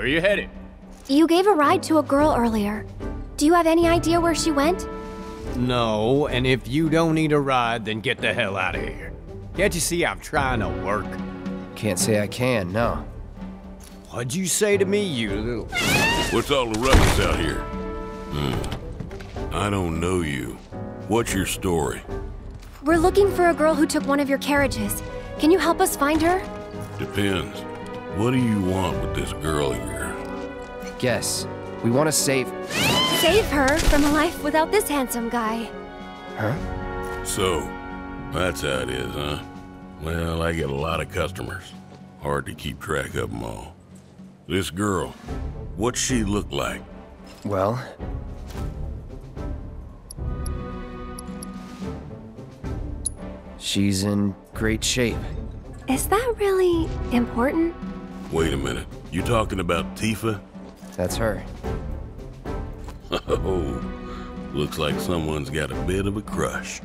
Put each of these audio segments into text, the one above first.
Hey there. Where you headed? You gave a ride to a girl earlier. Do you have any idea where she went? No, and if you don't need a ride, then get the hell out of here. Can't you see I'm trying to work? Can't say I can, no. What'd you say to me, you little... What's all the ruckus out here? Hmm. I don't know you. What's your story? We're looking for a girl who took one of your carriages. Can you help us find her? Depends. What do you want with this girl here? Guess. We want to save... Save her from a life without this handsome guy. Huh? So, that's how it is, huh? Well, I get a lot of customers. Hard to keep track of them all. This girl, what's she look like? Well... She's in great shape. Is that really important? Wait a minute. You talking about Tifa? That's her. Oh, looks like someone's got a bit of a crush.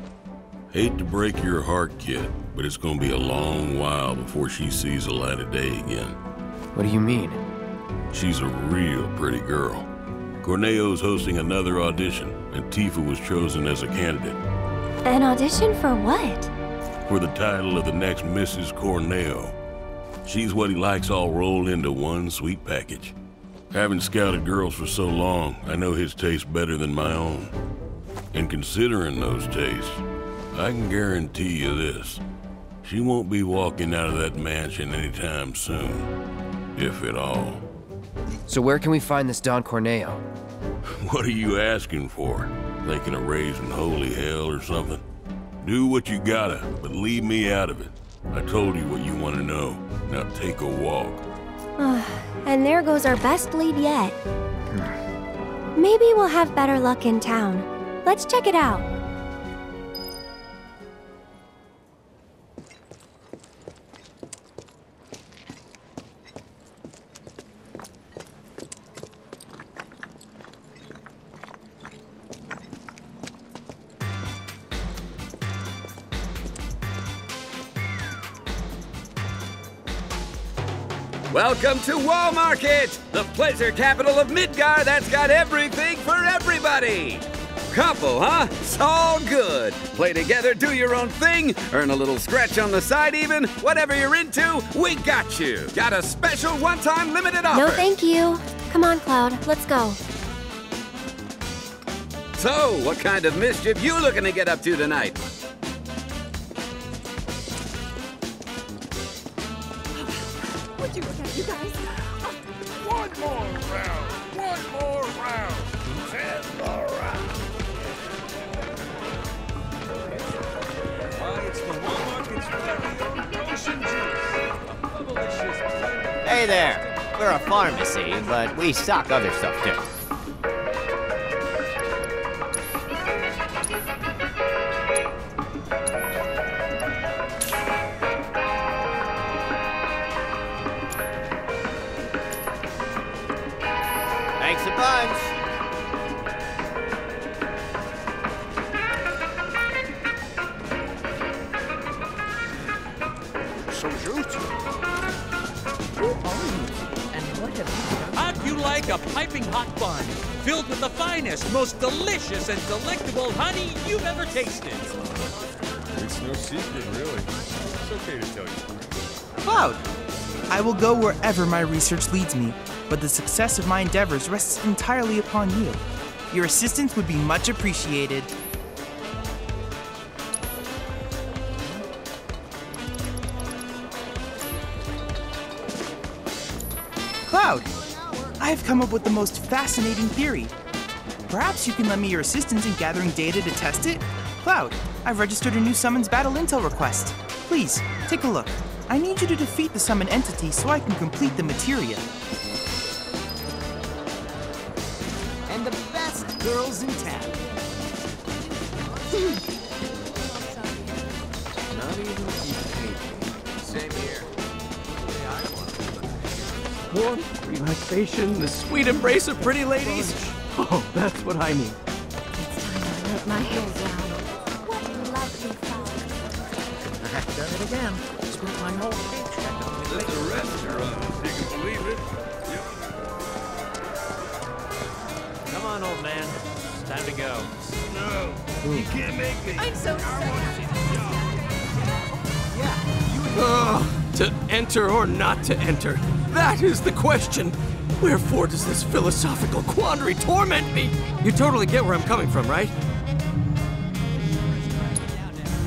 Hate to break your heart, kid, but it's gonna be a long while before she sees the light of day again. What do you mean? She's a real pretty girl. Corneo's hosting another audition, and Tifa was chosen as a candidate An audition for what? for the title of the next Mrs. Corneo. She's what he likes all rolled into one sweet package. Having scouted girls for so long, I know his taste better than my own. And considering those tastes, I can guarantee you this. She won't be walking out of that mansion anytime soon. If at all. So where can we find this Don Corneo? What are you asking for? Thinking of raising holy hell or something? Do what you gotta, but leave me out of it. I told you what you want to know. Now take a walk. Ah, and there goes our best lead yet. Maybe we'll have better luck in town. Let's check it out. Welcome to Wall Market, the pleasure capital of Midgar that's got everything for everybody. Couple, huh? It's all good. Play together, do your own thing, earn a little scratch on the side even. Whatever you're into, we got you. Got a special one-time limited offer. No, thank you. Come on, Cloud. Let's go. So, what kind of mischief you looking to get up to tonight? Would you you guys? One more round. One more round. Ten more rounds. Why, it's the Wall Market's very ocean juice. Hey there. We're a pharmacy, but we stock other stuff too. Delicious and delectable honey you've ever tasted? It's no secret, really. It's okay to tell you. Cloud! I will go wherever my research leads me, but the success of my endeavors rests entirely upon you. Your assistance would be much appreciated. Cloud! I have come up with the most fascinating theory. Perhaps you can lend me your assistance in gathering data to test it? Cloud, I've registered a new summons battle intel request. Please, take a look. I need you to defeat the summon entity so I can complete the materia. And the best girls in town. Not even Same here. Relaxation, the sweet embrace of pretty ladies. Oh, that's what I mean. It's time I let my hair down. What lovely flowers. Done it again. spent my whole paycheck on That's a restaurant, if you can believe it. Come on, old man. It's time to go. No, you can't make me. I'm so Oh, to enter or not to enter? That is the question. Wherefore does this philosophical quandary torment me? You totally get where I'm coming from, right?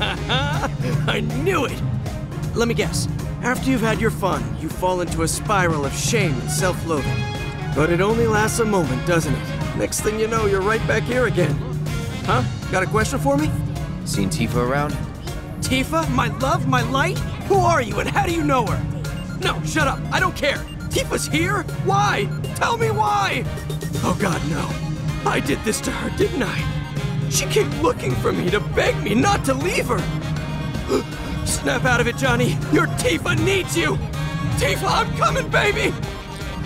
I knew it! Let me guess. After you've had your fun, you fall into a spiral of shame and self loathing. But it only lasts a moment, doesn't it? Next thing you know, you're right back here again. Huh? Got a question for me? Seen Tifa around? Tifa? My love? My light? Who are you and how do you know her? No, shut up. I don't care. Tifa's here? Why? Tell me why! Oh god, no. I did this to her, didn't I? She came looking for me to beg me not to leave her. Snap out of it, Johnny. Your Tifa needs you. Tifa, I'm coming, baby.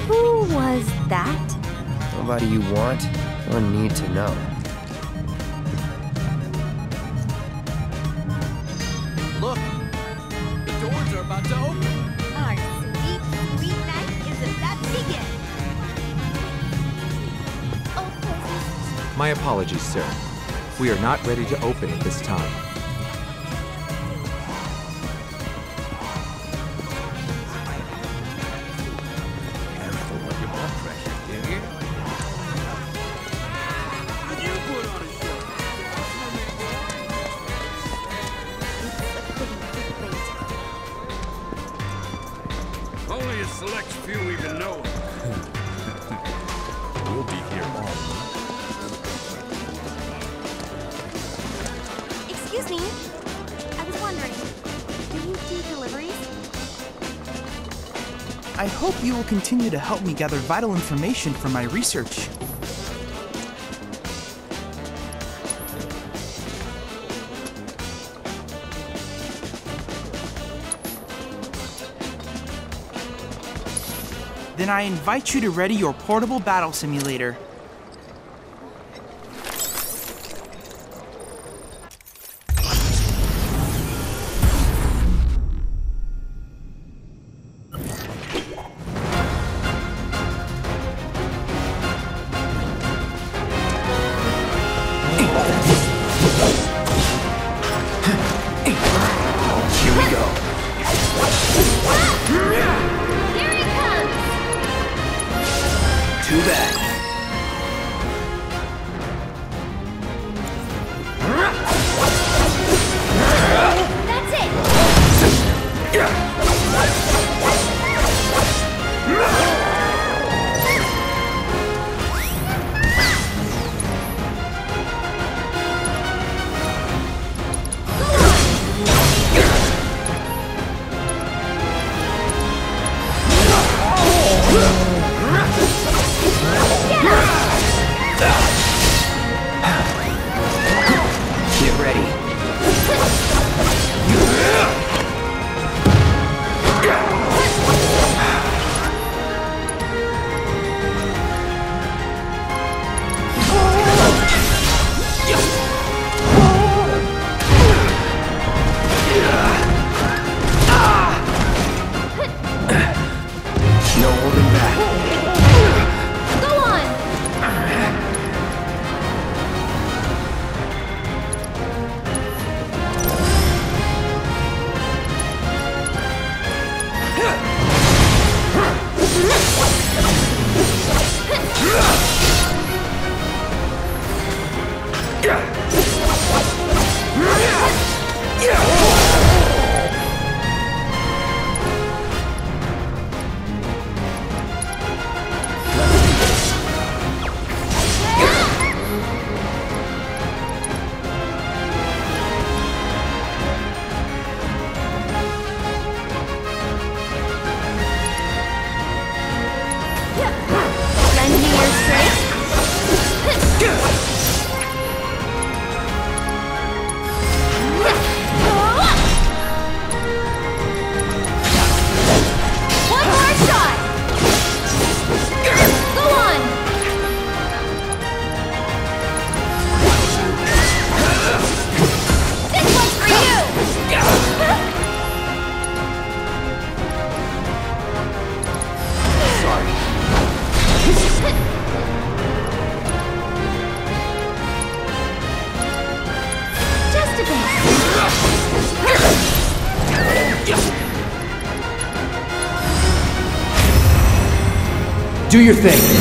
Who was that? Nobody you want or need to know. My apologies, sir. We are not ready to open at this time. Will continue to help me gather vital information for my research. Then I invite you to ready your portable battle simulator. Do your thing.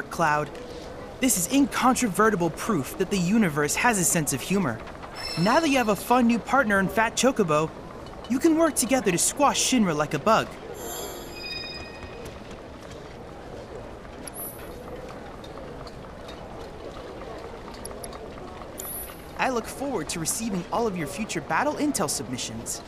Work, Cloud. This is incontrovertible proof that the universe has a sense of humor. Now that you have a fun new partner in Fat Chocobo, you can work together to squash Shinra like a bug. I look forward to receiving all of your future battle intel submissions.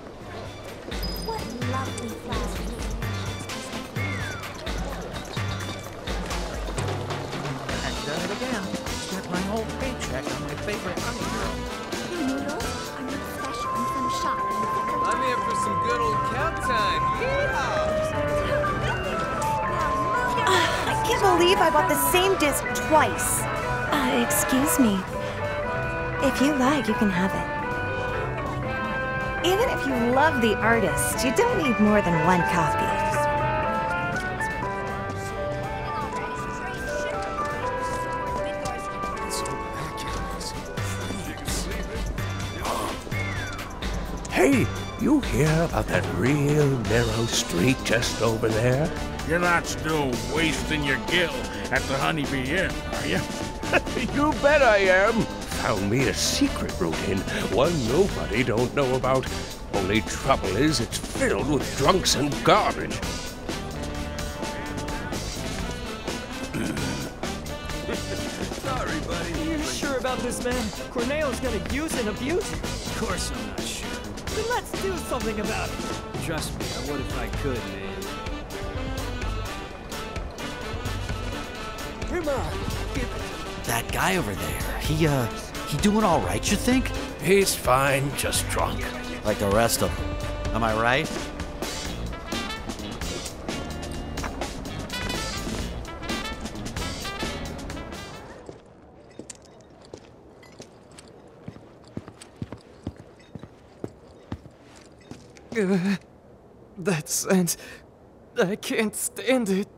Whole paycheck on my favorite honey girl. Noodles are made special in some shop. I'm here for some good old count time. I can't believe I bought the same disc twice. Uh, excuse me. If you like, you can have it. Even if you love the artist, you don't need more than one copy. Hear about that real narrow street just over there? You're not still wasting your gil at the Honeybee Inn, are you? you bet I am. Found me a secret route in, one nobody don't know about. Only trouble is, it's filled with drunks and garbage. Sorry, buddy. Are you sure about this, man? Corneo's gonna use and abuse it. Of course I'm not sure. Then let's do something about it. Trust me, I would if I could, man. Hey, man. That guy over there, he, uh, he doing all right, you think? He's fine, just drunk. Like the rest of them. Am I right? Uh, that scent. I can't stand it.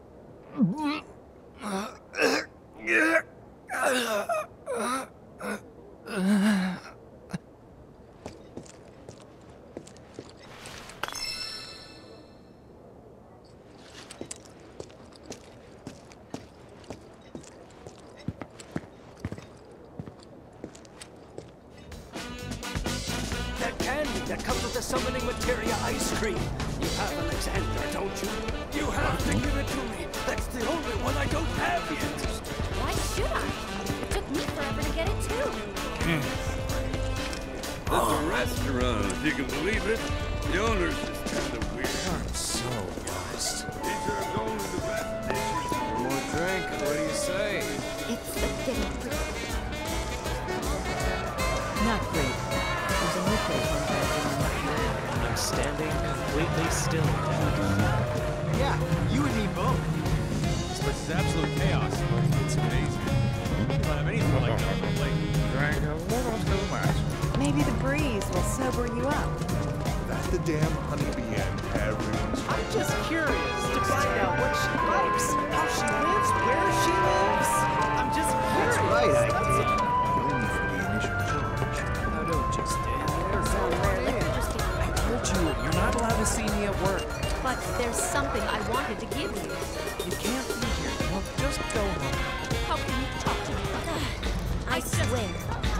swear,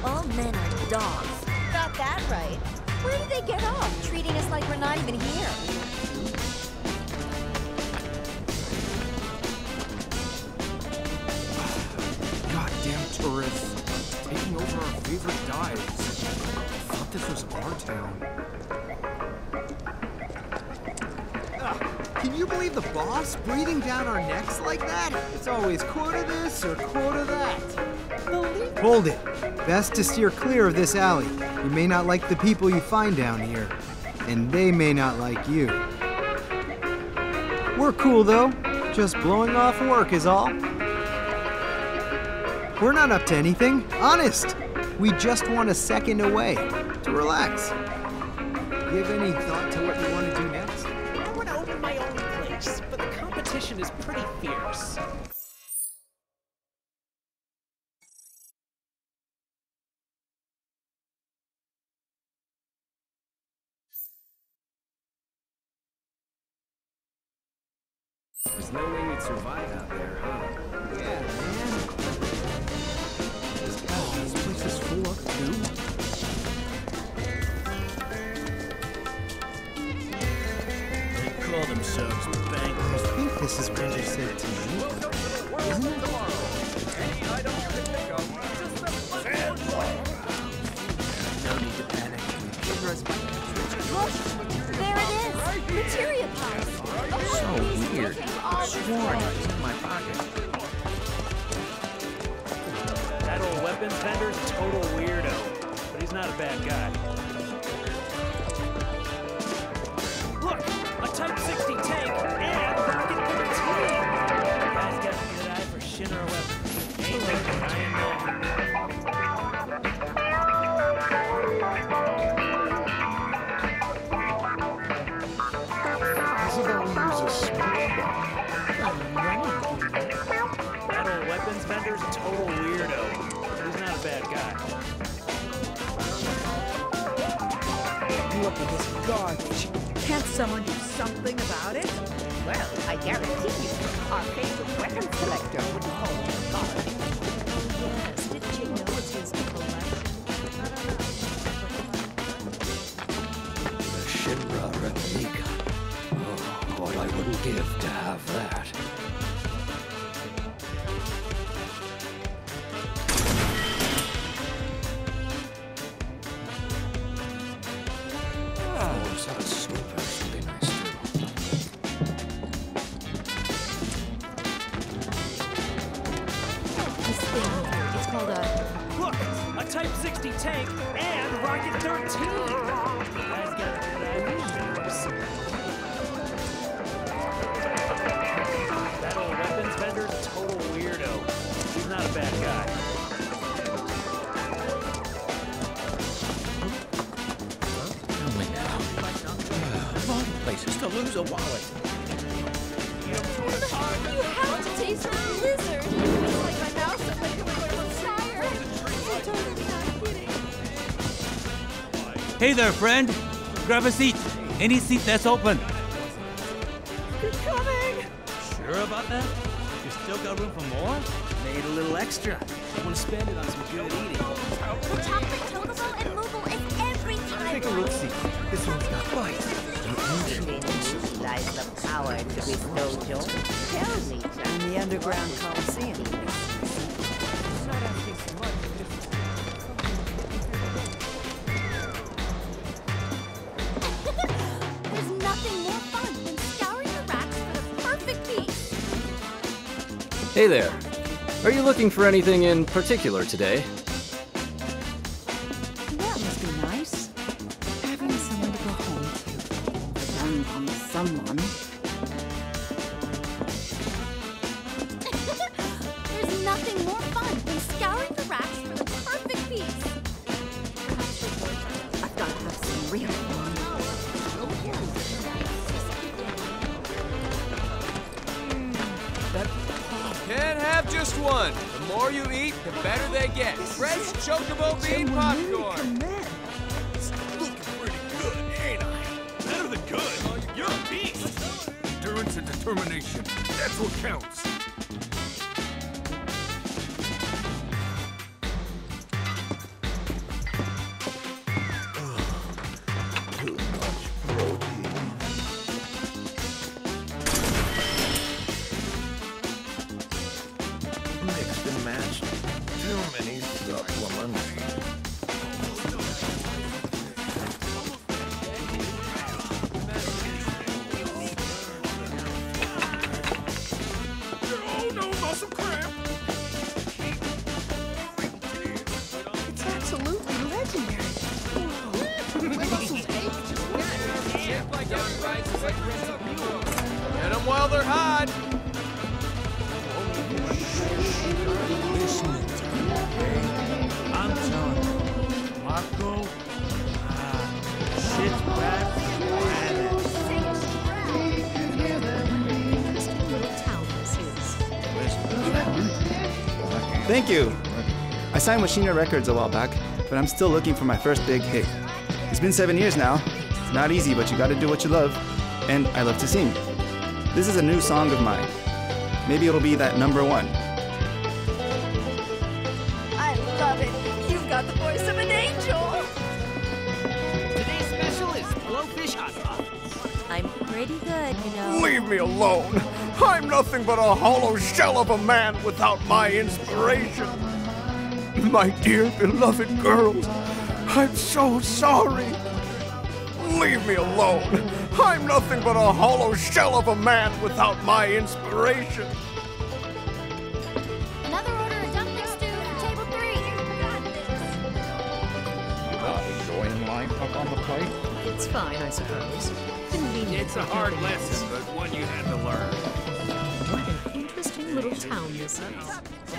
all men are dogs. Got that right. Where do they get off treating us like we're not even here? Goddamn tourists. Taking over our favorite dives. I thought this was our town. Ugh. Can you believe the boss breathing down our necks like that? It's always quarter this or quarter that. Hold it. Best to steer clear of this alley. You may not like the people you find down here, and they may not like you. We're cool though, just blowing off work is all. We're not up to anything, honest. We just want a second away to relax. Give any thought to what There's no way you'd survive out there. There, friend! Grab a seat. Any seat that's open. You're coming! Sure about that? You still got room for more? Made a little extra. I want to spend it on some good eating. The chocolate and mobile is everything Take a look, seat. This one's got bites. Lies the power to bestow joy. Tell me, in the underground coliseum. Hey there. Are you looking for anything in particular today? Thank you. I signed with Shinra Records a while back, but I'm still looking for my first big hit. It's been seven years now. It's not easy, but you gotta do what you love. And I love to sing. This is a new song of mine. Maybe it'll be that number one. I love it. You've got the voice of an angel. Today's special is blowfish hot pot. I'm pretty good, you know. Leave me alone. I'm nothing but a hollow shell of a man without my inspiration. My dear beloved girls, I'm so sorry. Leave me alone. I'm nothing but a hollow shell of a man without my inspiration. Another order of dumpling stew for table three. Not enjoying life up on the plate? It's fine, I suppose. It's a hard lesson, but one you had to learn. What an interesting little town this is.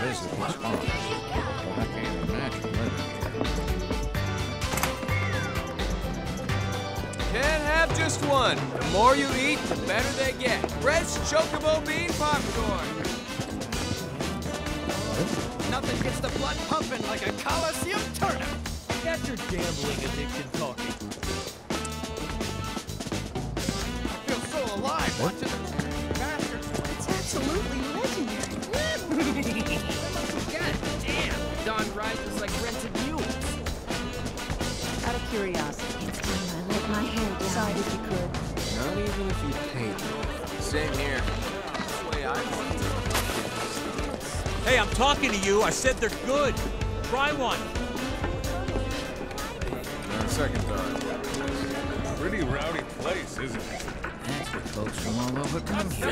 This is what's fun. Can't imagine living here. Can't have just one. The more you eat, the better they get. Fresh chocobo bean popcorn. Nothing gets the blood pumping like a Coliseum turnip. Get your gambling addiction talking. I feel so alive watching damn. Don rises like rented mules. Out of curiosity, it's time I let my hair down. Decide if you could. Not even if you paid me. Same here. That's the way I want it. Hey, I'm talking to you. I said they're good. Try one. On second thought. Pretty rowdy place, isn't it? That's what folks from all over come here.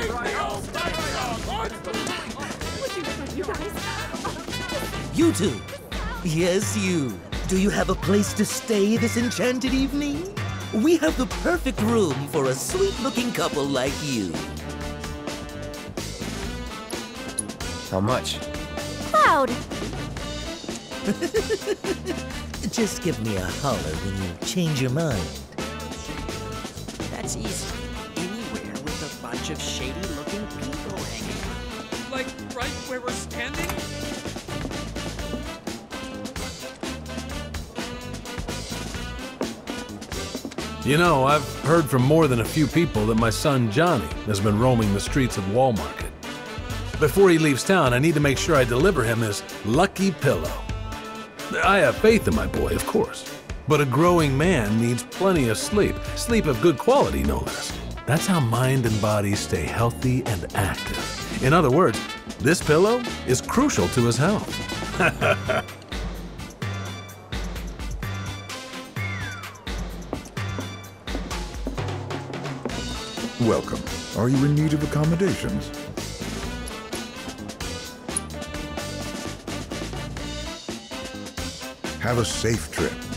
You two. Yes, you. Do you have a place to stay this enchanted evening? We have the perfect room for a sweet looking couple like you. How much? Cloud! Just give me a holler when you change your mind. You know, I've heard from more than a few people that my son Johnny has been roaming the streets of Wall Market. Before he leaves town, I need to make sure I deliver him his lucky pillow. I have faith in my boy, of course. But a growing man needs plenty of sleep, sleep of good quality, no less. That's how mind and body stay healthy and active. In other words, this pillow is crucial to his health. Welcome. Are you in need of accommodations? Have a safe trip.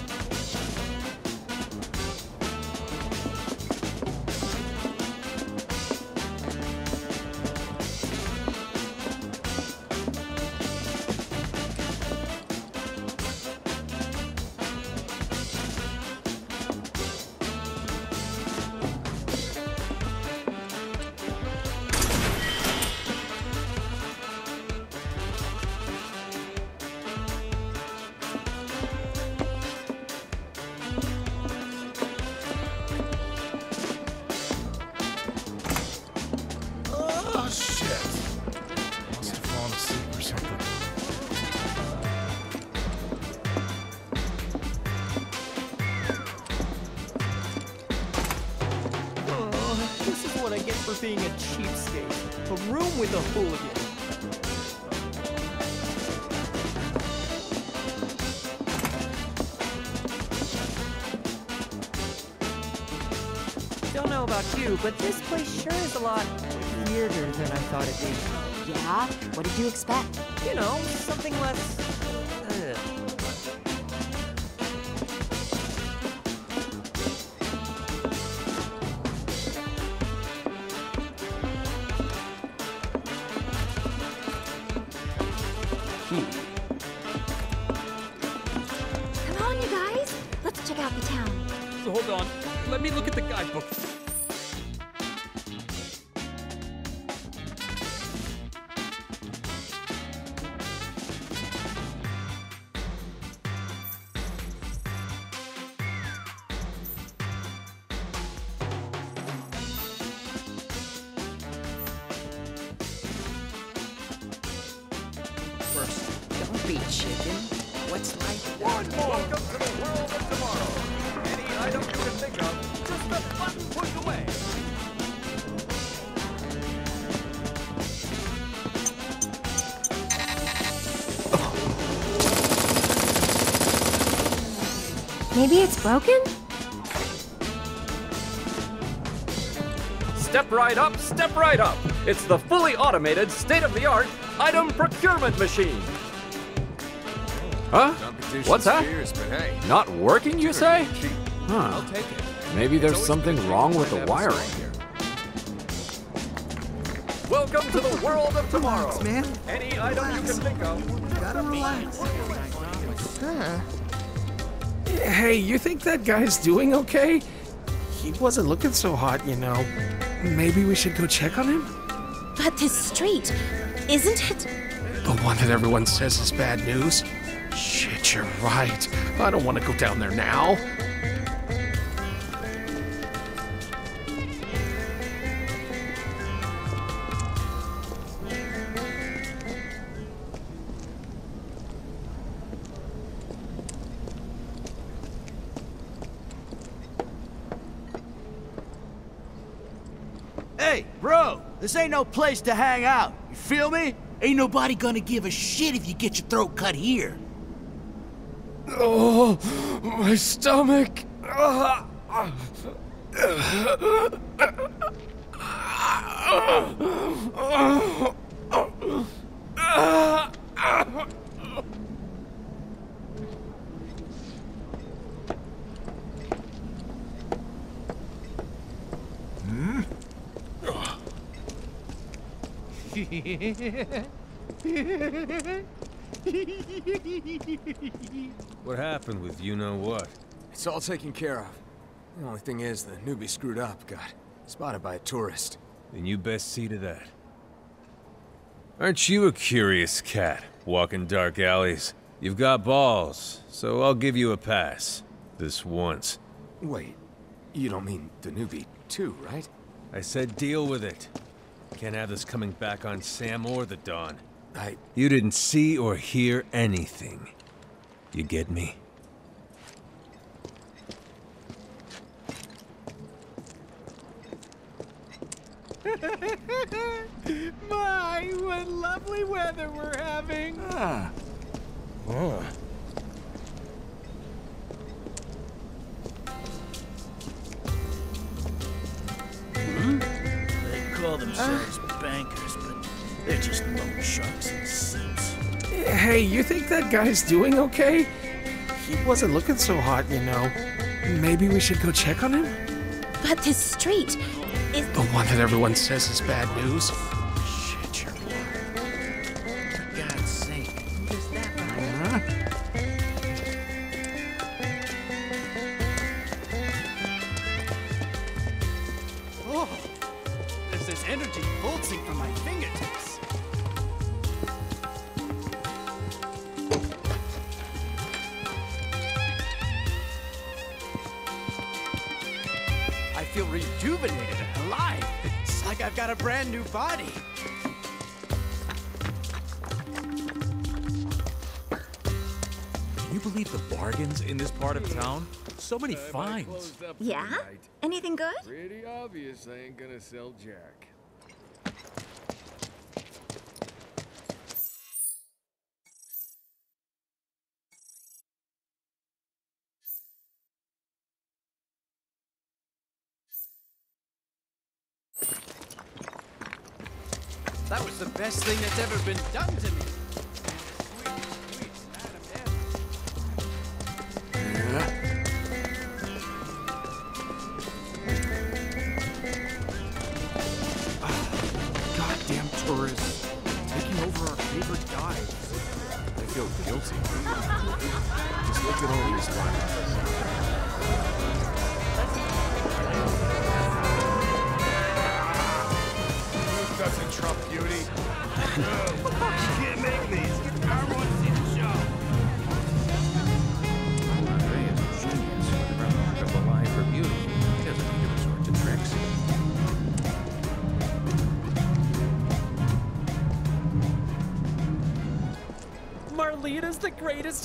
Be chicken. What's life? One more. Welcome to the world of tomorrow. Any item you can think of, just a button push away. Maybe it's broken? Step right up, step right up. It's the fully automated, state-of-the-art item procurement machine. Huh? What's that? fierce, hey, Not working, you say? Huh. I'll take it. Maybe there's something wrong with the wiring. Welcome to the world of tomorrow. man. Any item you can think of. Gotta relax. Huh. Hey, you think that guy's doing okay? He wasn't looking so hot, you know. Maybe we should go check on him? But this street, isn't it? The one that everyone says is bad news? You're right. I don't want to go down there now. Hey, bro, this ain't no place to hang out. You feel me? Ain't nobody gonna give a shit if you get your throat cut here. Oh, my stomach. Ah. What happened with you know what? It's all taken care of. The only thing is, the newbie screwed up, got spotted by a tourist. Then you best see to that. Aren't you a curious cat, walking dark alleys? You've got balls, so I'll give you a pass. This once. Wait, you don't mean the newbie too, right? I said deal with it. Can't have this coming back on Sam or the Don. I... You didn't see or hear anything. You get me? My, what lovely weather we're having! Ah. Oh. Hmm? They call themselves uh. bankers they're just loan sharks in suits. Hey, you think that guy's doing okay? He wasn't looking so hot, you know. Maybe we should go check on him? But this street is. The one that everyone says is bad news. Like I've got a brand new body. Can you believe the bargains in this part of hmm. town? So many finds. Yeah? Anything good? Pretty obvious they ain't gonna sell Jack. That was the best thing that's ever been done to me.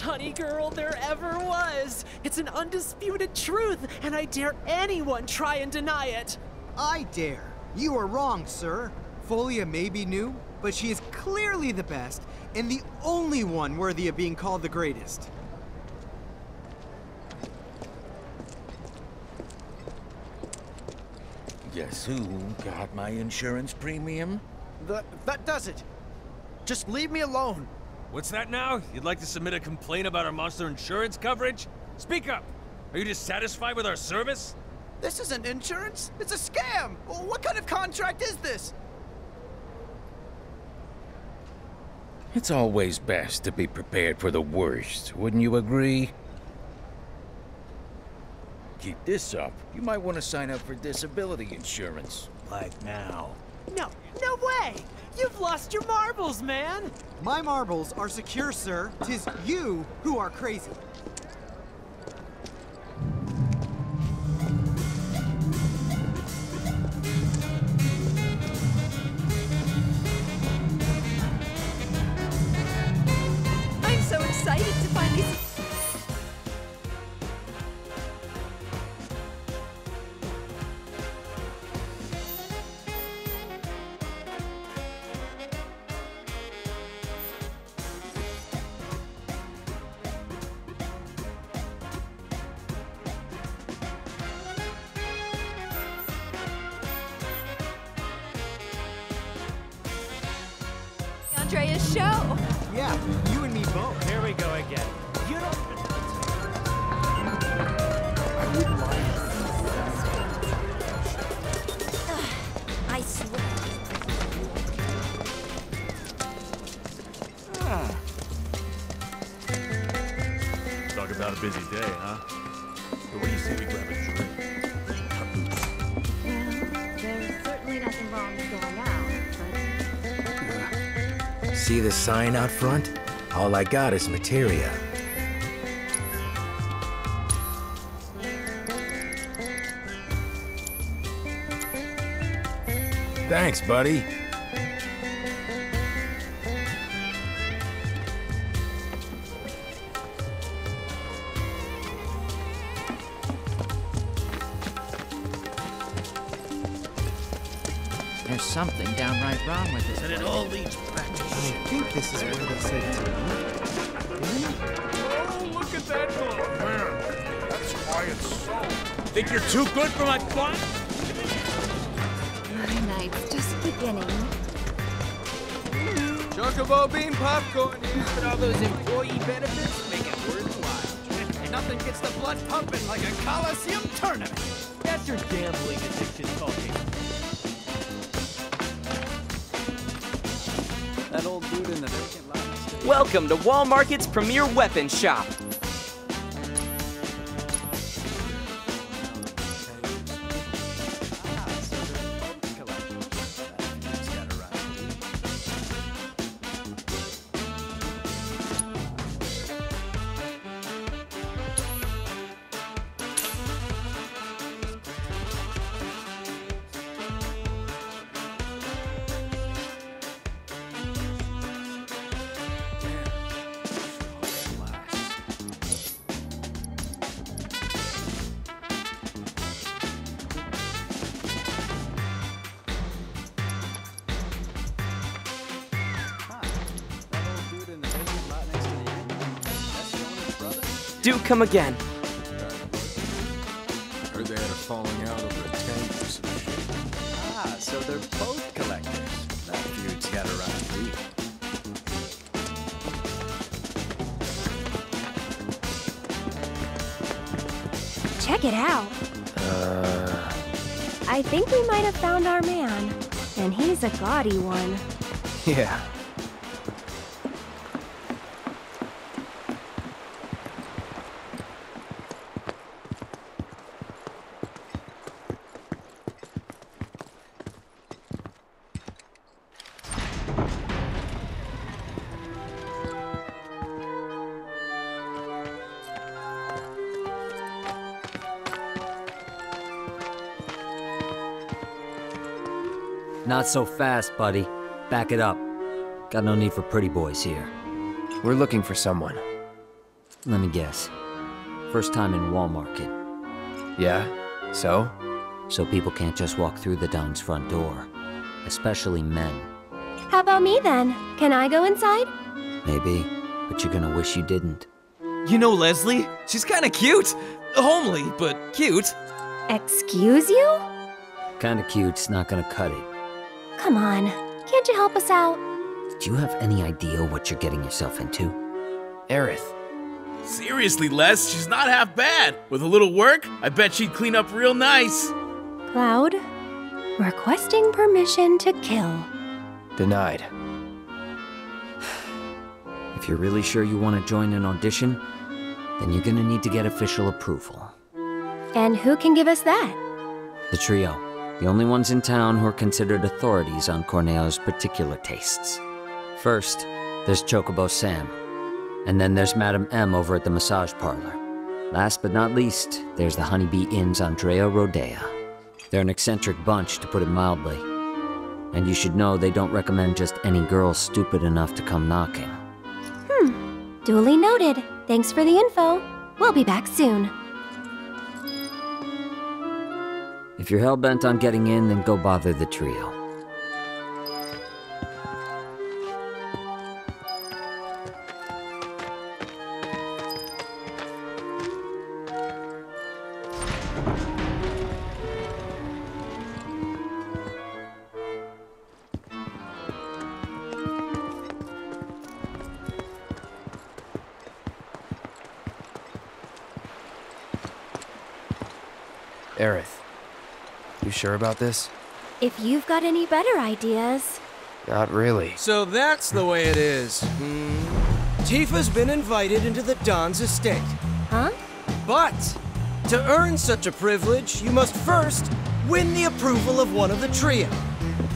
The honey girl there ever was. It's an undisputed truth, and I dare anyone try and deny it. I dare. You are wrong, sir. Folia may be new, but she is clearly the best and the only one worthy of being called the greatest. Guess who got my insurance premium? That, that does it. Just leave me alone. What's that now? You'd like to submit a complaint about our monster insurance coverage? Speak up! Are you dissatisfied with our service? This isn't insurance. It's a scam. What kind of contract is this? It's always best to be prepared for the worst, wouldn't you agree? Keep this up. You might want to sign up for disability insurance. Like now. No, no way! You've lost your marbles, man! My marbles are secure, sir. Tis you who are crazy. Sign out front? All I got is materia. Thanks, buddy. there's something downright wrong with this. And it all leads think this is where they said to me? Oh, look at that glove. Man, that's why it's so. Think you're too good for my butt? My night's just beginning. Chocobo bean popcorn here. But all those employee benefits make it worthwhile. Nothing gets the blood pumping like a Coliseum tournament. That's your gambling addiction talking. Welcome to Wall Market's premier weapon shop. Come again. Heard they had a falling out over a tank or some shit. Ah, so they're both collectors. That feud's got to run deep. Check it out. Uh, I think we might have found our man. And he's a gaudy one. yeah. Not so fast, buddy. Back it up. Got no need for pretty boys here. We're looking for someone. Let me guess. First time in Walmart, Market. Yeah? So? So people can't just walk through the Don's front door. Especially men. How about me then? Can I go inside? Maybe, but you're gonna wish you didn't. You know Leslie? She's kinda cute. Homely, but cute. Excuse you? Kinda cute's not gonna cut it. Come on. Can't you help us out? Do you have any idea what you're getting yourself into? Aerith. Seriously, Les, she's not half bad. With a little work, I bet she'd clean up real nice. Cloud, requesting permission to kill. Denied. If you're really sure you want to join an audition, then you're gonna need to get official approval. And who can give us that? The trio, the only ones in town who are considered authorities on Corneo's particular tastes. First, there's Chocobo Sam, and then there's Madam M over at the massage parlor. Last but not least, there's the Honeybee Inn's Andrea Rhodea. They're an eccentric bunch, to put it mildly. And you should know they don't recommend just any girl stupid enough to come knocking. Hmm. Duly noted. Thanks for the info. We'll be back soon. If you're hell bent on getting in, then go bother the trio. Sure about this? If you've got any better ideas. Not really. So that's the way it is. Hmm. Tifa's been invited into the Don's estate. Huh? But to earn such a privilege, you must first win the approval of one of the trio.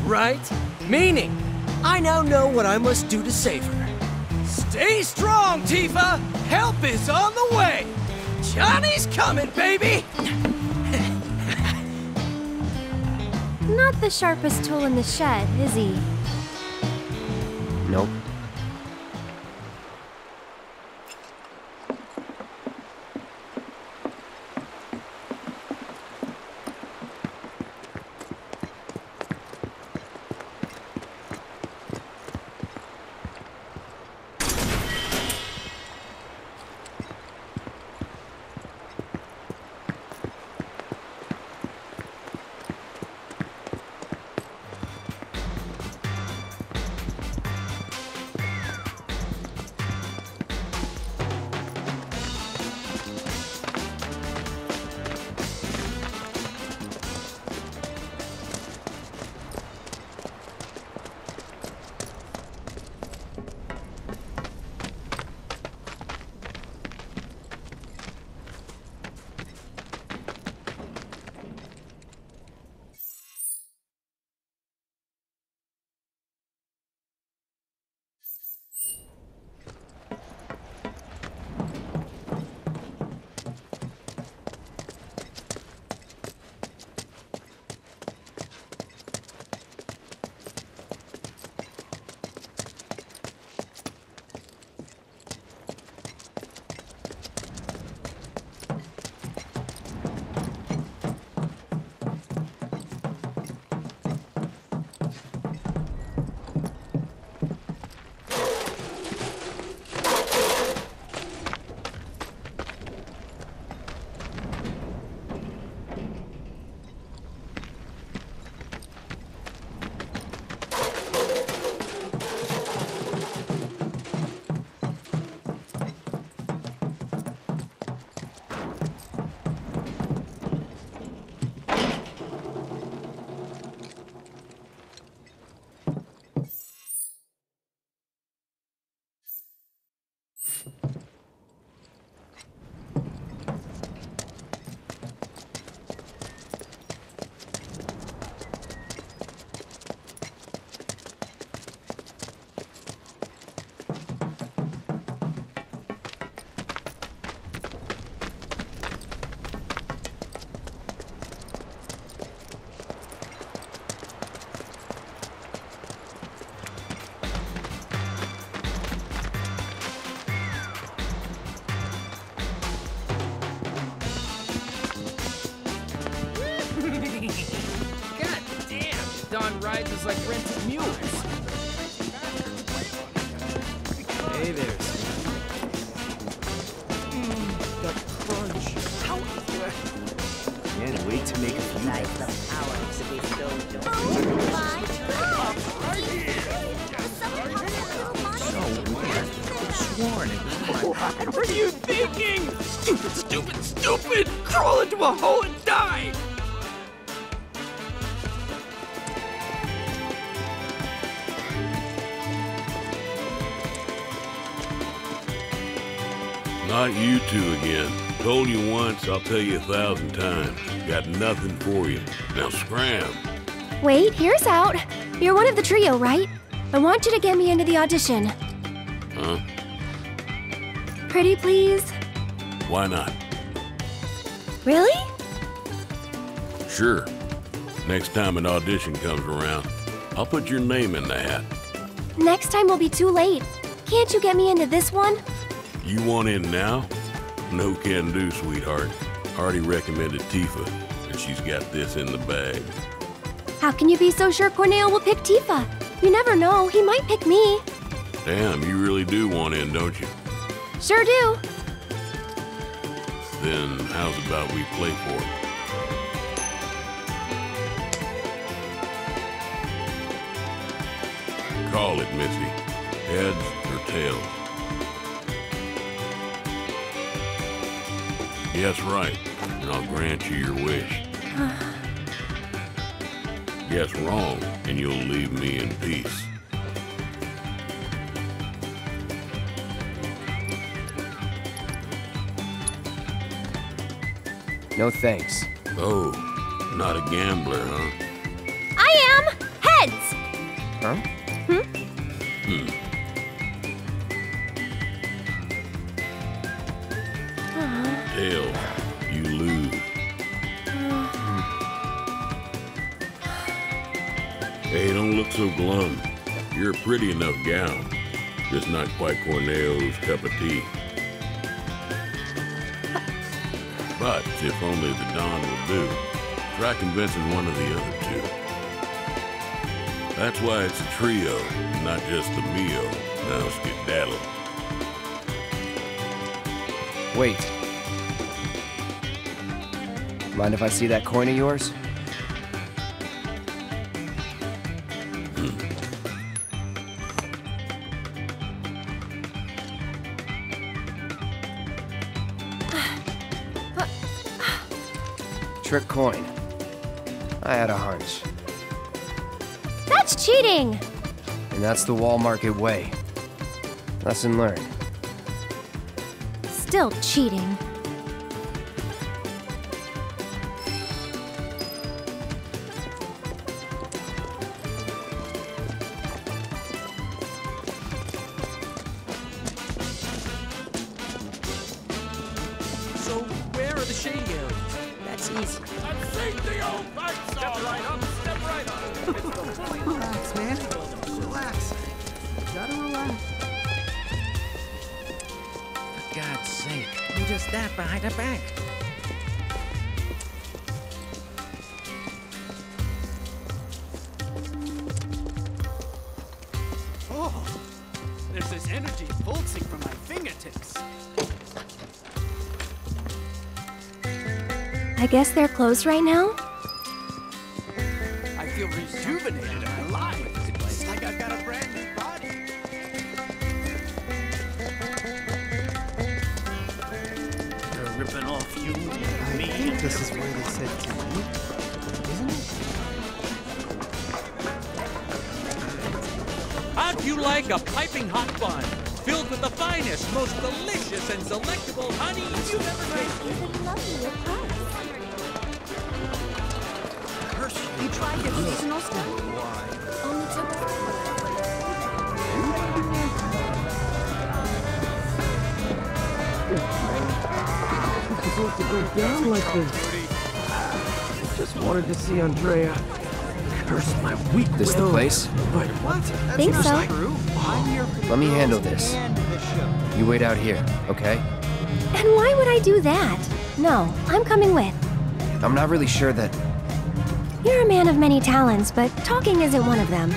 Right? Meaning, I now know what I must do to save her. Stay strong, Tifa! Help is on the way! Johnny's coming, baby! Not the sharpest tool in the shed, is he? Tell you a thousand times. Got nothing for you. Now scram. Wait, here's out. You're one of the trio, right? I want you to get me into the audition. Huh? Pretty please? Why not? Really? Sure. Next time an audition comes around, I'll put your name in the hat. Next time will be too late. Can't you get me into this one? You want in now? No can do, sweetheart. Already recommended Tifa, and she's got this in the bag. How can you be so sure Corneo will pick Tifa? You never know, he might pick me. Damn, you really do want in, don't you? Sure do. Then how's about we play for it? Call it, Missy. Heads or tails? Yes, right, and I'll grant you your wish. Guess wrong, and you'll leave me in peace. No thanks. Oh, not a gambler, huh? I am! Heads! Huh? Hmm. Tails, look so glum. You're a pretty enough gal. Just not quite Corneo's cup of tea. But if only the Don will do, try convincing one of the other two. That's why it's a trio, not just a meal. Now skedaddle. Wait. Mind if I see that coin of yours? That's the Wall Market way. Lesson learned. Still cheating. So where are the shady areas? That's easy. Step right up, step right up. It's the Relax, man. Relax. Gotta relax. For God's sake, who does that behind her back? Oh, there's this energy pulsing from my fingertips. I guess they're closed right now? Down like this. Just wanted to see Andrea. Curse my weak This the place? But what? Think so. I'm Let me handle this. and the show. You wait out here, okay? And why would I do that? No, I'm coming with. I'm not really sure that. You're a man of many talents, but talking isn't one of them.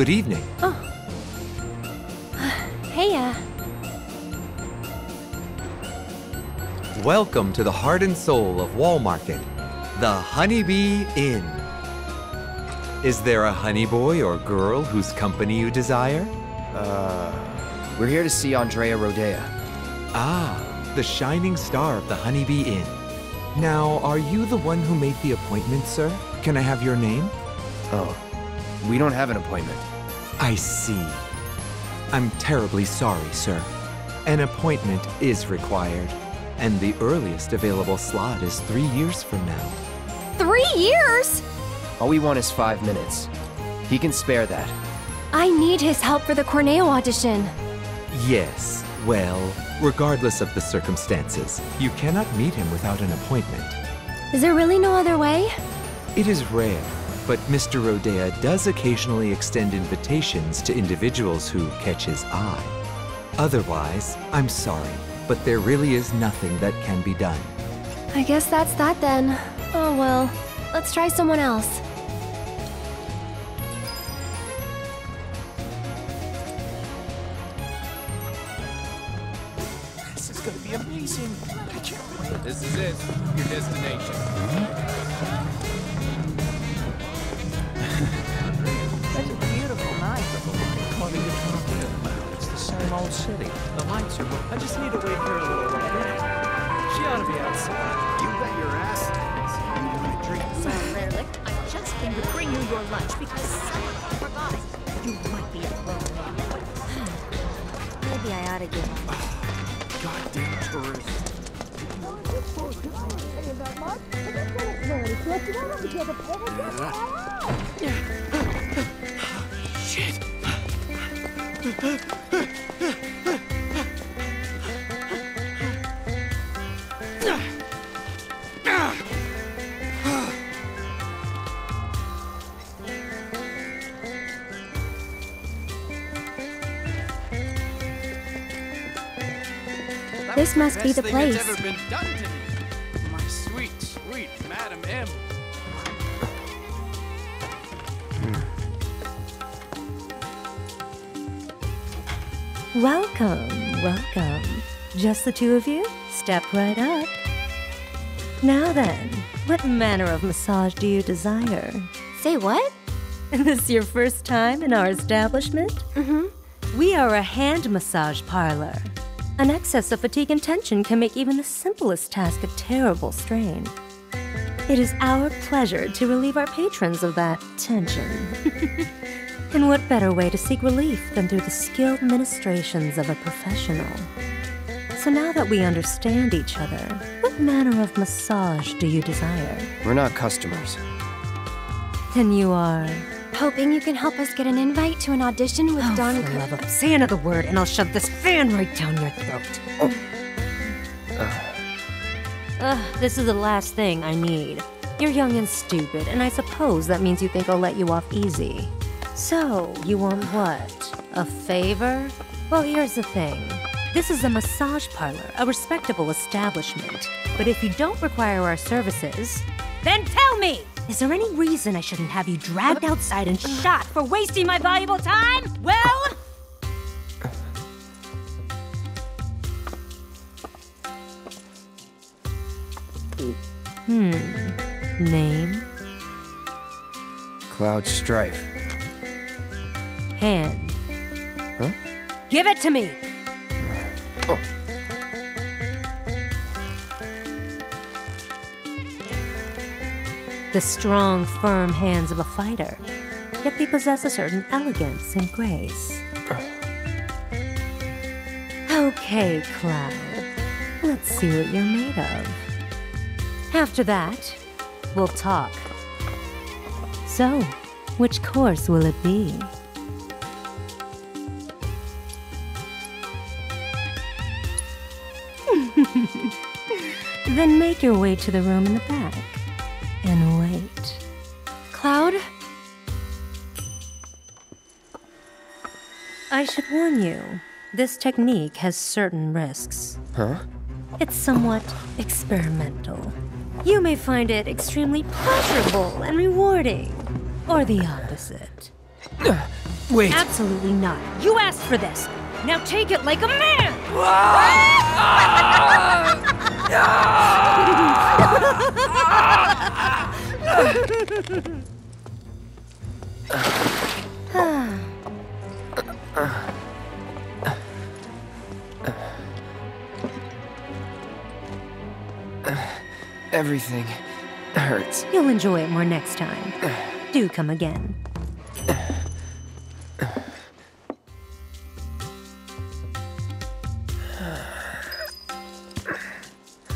Good evening. Hey, uh, Welcome to the heart and soul of Wall Market, the Honeybee Inn. Is there a honey boy or girl whose company you desire? Uh, we're here to see Andrea Rhodea. Ah, the shining star of the Honeybee Inn. Now, are you the one who made the appointment, sir? Can I have your name? Oh, we don't have an appointment. I see. I'm terribly sorry, sir. An appointment is required, and the earliest available slot is three years from now. three years? All we want is five minutes. He can spare that. I need his help for the Corneo audition. Yes, well, regardless of the circumstances, you cannot meet him without an appointment. Is there really no other way? It is rare, but Mr. Rhodea does occasionally extend invitations to individuals who catch his eye. Otherwise, I'm sorry, but there really is nothing that can be done. I guess that's that then. Oh well, let's try someone else. This is gonna be amazing. I can't wait. This is it. Your destination. Mm-hmm. Same. The lights are. I just need to wait here a little longer. She ought to be outside. You bet your ass. You want a drink? Sir Rarelick, I just came to bring you your lunch because someone forgot it. You might be a grown man. Maybe I ought to give up. Goddamn tourist. Shit! This must be the place. ever been done to me. My sweet, sweet Madam M. Welcome, welcome. Just the two of you? Step right up. Now then, what manner of massage do you desire? Say what? Is this your first time in our establishment? Mm-hmm. We are a hand massage parlor. An excess of fatigue and tension can make even the simplest task a terrible strain. It is our pleasure to relieve our patrons of that tension. and what better way to seek relief than through the skilled ministrations of a professional? So now that we understand each other, what manner of massage do you desire? We're not customers. Then you are. Hoping you can help us get an invite to an audition with oh, Don. Oh, For love of say another word, and I'll shove this fan right down your throat. Ugh, this is the last thing I need. You're young and stupid, and I suppose that means you think I'll let you off easy. So, you want what? A favor? Well, here's the thing. This is a massage parlor, a respectable establishment. But if you don't require our services, then tell me! Is there any reason I shouldn't have you dragged outside and shot for wasting my valuable time? Well, hmm. Name? Cloud Strife. Hand. Huh? Give it to me! The strong, firm hands of a fighter, yet they possess a certain elegance and grace. Okay, Cloud. Let's see what you're made of. After that, we'll talk. So, which course will it be? Then make your way to the room in the back should warn you, this technique has certain risks. Huh? It's somewhat experimental. You may find it extremely pleasurable and rewarding, or the opposite. Wait. Absolutely not. You asked for this. Now take it like a man! Ah! Ah! Ah. Everything hurts. You'll enjoy it more next time. Do come again.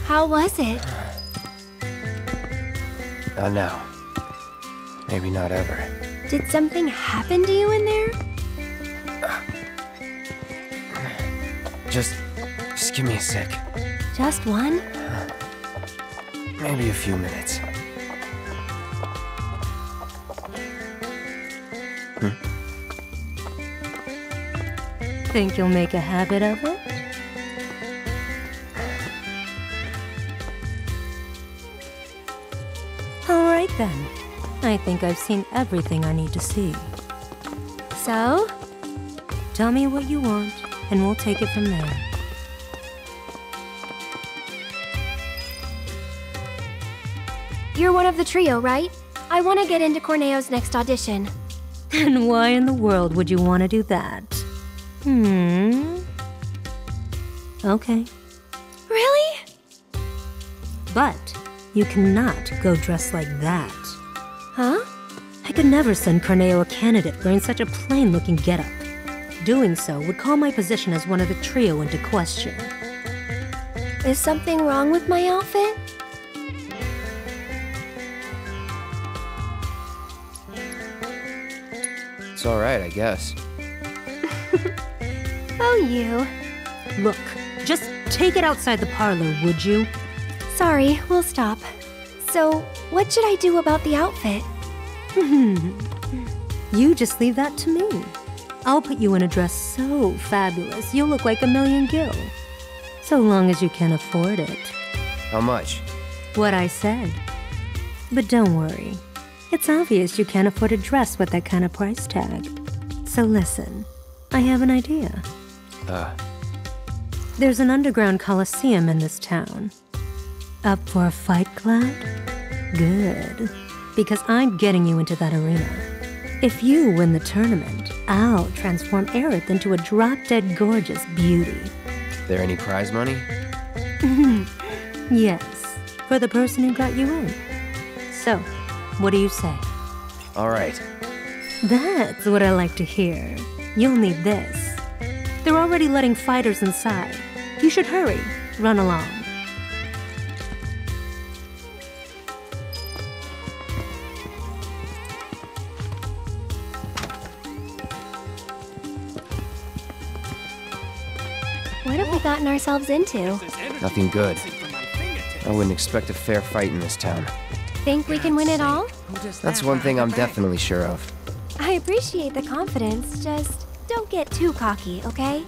How was it? Not now. Maybe not ever. Did something happen to you in there? Just, just give me a sec. Just one? Maybe a few minutes. Think you'll make a habit of it? Alright then. I think I've seen everything I need to see. So? Tell me what you want, and we'll take it from there. You're one of the trio, right? I want to get into Corneo's next audition. And why in the world would you want to do that? Hmm. Okay. Really? But you cannot go dressed like that. Huh? I could never send Corneo a candidate wearing such a plain looking getup. Doing so would call my position as one of the trio into question. Is something wrong with my outfit? It's alright, I guess. Oh, you. Look, just take it outside the parlor, would you? Sorry, we'll stop. So, what should I do about the outfit? Hmm. you just leave that to me. I'll put you in a dress so fabulous you'll look like a million gil. So long as you can afford it. How much? What I said. But don't worry. It's obvious you can't afford a dress with that kind of price tag. So listen, I have an idea. Uh, There's an underground coliseum in this town. Up for a fight, Cloud? Good. Because I'm getting you into that arena. If you win the tournament, I'll transform Aerith into a drop-dead gorgeous beauty. there any prize money? yes, for the person who got you in. So, what do you say? Alright. That's what I like to hear. You'll need this. They're already letting fighters inside. You should hurry. Run along. What have we gotten ourselves into? Nothing good. I wouldn't expect a fair fight in this town. Think we can win it all? That's one thing I'm definitely sure of. I appreciate the confidence, just don't get too cocky, okay?